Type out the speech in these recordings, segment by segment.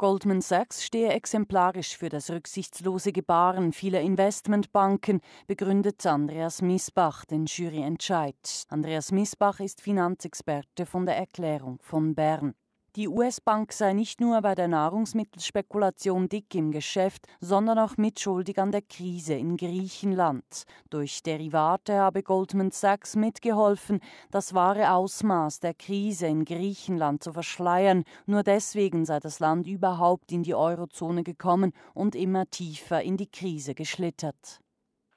Goldman Sachs stehe exemplarisch für das rücksichtslose Gebaren vieler Investmentbanken, begründet Andreas Misbach den Juryentscheid. Andreas Misbach ist Finanzexperte von der Erklärung von Bern. Die US-Bank sei nicht nur bei der Nahrungsmittelspekulation dick im Geschäft, sondern auch mitschuldig an der Krise in Griechenland. Durch Derivate habe Goldman Sachs mitgeholfen, das wahre Ausmaß der Krise in Griechenland zu verschleiern. Nur deswegen sei das Land überhaupt in die Eurozone gekommen und immer tiefer in die Krise geschlittert.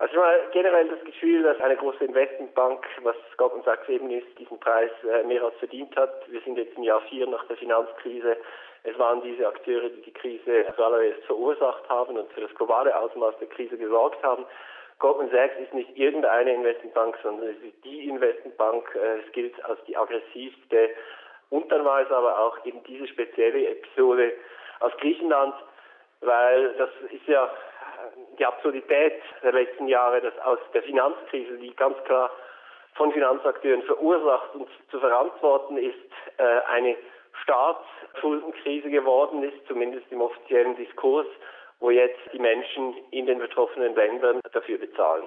Also mal generell das Gefühl, dass eine große Investmentbank, was Goldman Sachs eben ist, diesen Preis äh, mehr als verdient hat. Wir sind jetzt im Jahr vier nach der Finanzkrise. Es waren diese Akteure, die die Krise zuallererst verursacht haben und für das globale Ausmaß der Krise gesorgt haben. Goldman Sachs ist nicht irgendeine Investmentbank, sondern es ist die Investmentbank. Äh, es gilt als die aggressivste. Und dann war es aber auch eben diese spezielle Episode aus Griechenland, weil das ist ja die Absurdität der letzten Jahre, dass aus der Finanzkrise, die ganz klar von Finanzakteuren verursacht und zu verantworten ist, äh, eine Staatsschuldenkrise geworden ist, zumindest im offiziellen Diskurs, wo jetzt die Menschen in den betroffenen Ländern dafür bezahlen.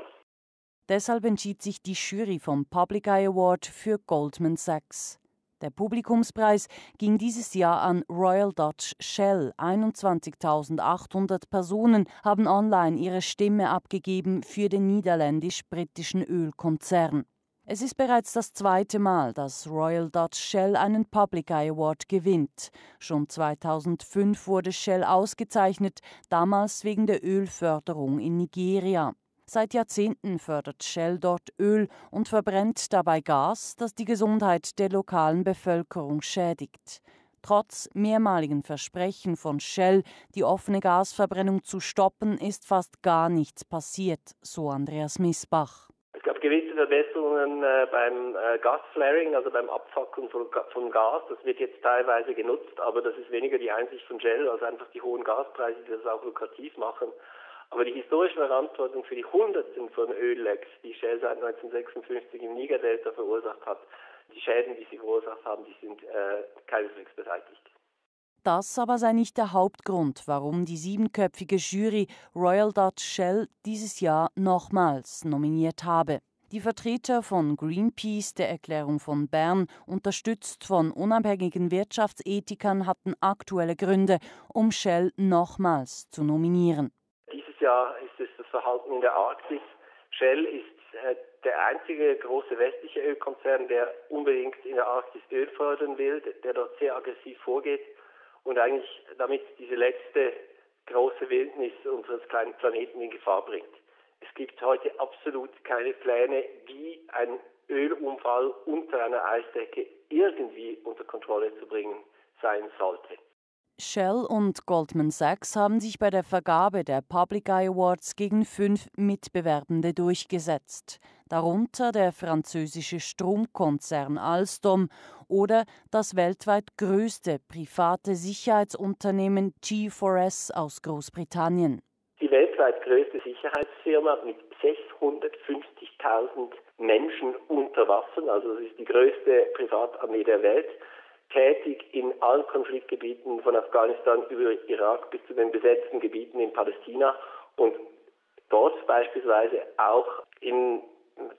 Deshalb entschied sich die Jury vom Public Eye Award für Goldman Sachs. Der Publikumspreis ging dieses Jahr an Royal Dutch Shell. 21.800 Personen haben online ihre Stimme abgegeben für den niederländisch-britischen Ölkonzern. Es ist bereits das zweite Mal, dass Royal Dutch Shell einen Public Eye Award gewinnt. Schon 2005 wurde Shell ausgezeichnet, damals wegen der Ölförderung in Nigeria. Seit Jahrzehnten fördert Shell dort Öl und verbrennt dabei Gas, das die Gesundheit der lokalen Bevölkerung schädigt. Trotz mehrmaligen Versprechen von Shell, die offene Gasverbrennung zu stoppen, ist fast gar nichts passiert, so Andreas Missbach. Es gab gewisse Verbesserungen äh, beim äh, Gasflaring, also beim Abfackeln von, von, Gas. Das wird jetzt teilweise genutzt, aber das ist weniger die Einsicht von Shell als einfach die hohen Gaspreise, die das auch lukrativ machen. Aber die historische Verantwortung für die Hunderten von Öllecks, die Shell seit 1956 im Niger-Delta verursacht hat, die Schäden, die sie verursacht haben, die sind äh, keineswegs beseitigt. Das aber sei nicht der Hauptgrund, warum die siebenköpfige Jury Royal Dutch Shell dieses Jahr nochmals nominiert habe. Die Vertreter von Greenpeace, der Erklärung von Bern, unterstützt von unabhängigen Wirtschaftsethikern, hatten aktuelle Gründe, um Shell nochmals zu nominieren. Jahr ist es das Verhalten in der Arktis. Shell ist äh, der einzige große westliche Ölkonzern, der unbedingt in der Arktis Öl fördern will, der dort sehr aggressiv vorgeht und eigentlich damit diese letzte große Wildnis unseres kleinen Planeten in Gefahr bringt. Es gibt heute absolut keine Pläne, wie ein Ölunfall unter einer Eisdecke irgendwie unter Kontrolle zu bringen sein sollte. Shell und Goldman Sachs haben sich bei der Vergabe der Public Eye Awards gegen fünf Mitbewerbende durchgesetzt, darunter der französische Stromkonzern Alstom oder das weltweit größte private Sicherheitsunternehmen G4S aus Großbritannien. Die weltweit größte Sicherheitsfirma mit 650.000 Menschen unter Waffen, also das ist die größte Privatarmee der Welt, tätig in allen Konfliktgebieten von Afghanistan über Irak bis zu den besetzten Gebieten in Palästina und dort beispielsweise auch in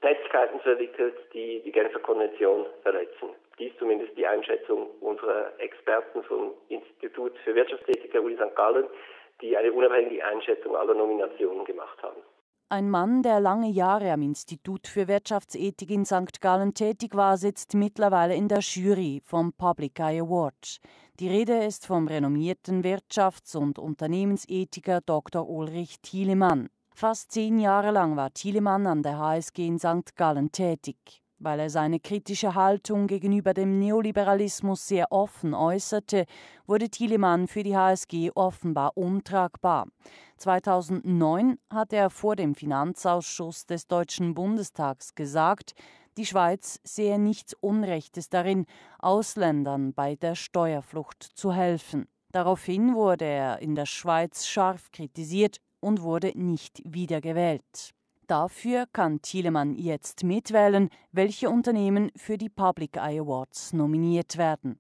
Tätigkeiten verwickelt, die die Genfer Konvention verletzen. Dies zumindest die Einschätzung unserer Experten vom Institut für Wirtschaftstätigkeit der Uni St. Gallen, die eine unabhängige Einschätzung aller Nominationen gemacht haben. Ein Mann, der lange Jahre am Institut für Wirtschaftsethik in St. Gallen tätig war, sitzt mittlerweile in der Jury vom Public Eye Award. Die Rede ist vom renommierten Wirtschafts- und Unternehmensethiker Dr. Ulrich Thielemann. Fast zehn Jahre lang war Thielemann an der HSG in St. Gallen tätig. Weil er seine kritische Haltung gegenüber dem Neoliberalismus sehr offen äußerte, wurde Thielemann für die HSG offenbar untragbar. 2009 hat er vor dem Finanzausschuss des Deutschen Bundestags gesagt, die Schweiz sehe nichts Unrechtes darin, Ausländern bei der Steuerflucht zu helfen. Daraufhin wurde er in der Schweiz scharf kritisiert und wurde nicht wiedergewählt. Dafür kann Thielemann jetzt mitwählen, welche Unternehmen für die Public Eye Awards nominiert werden.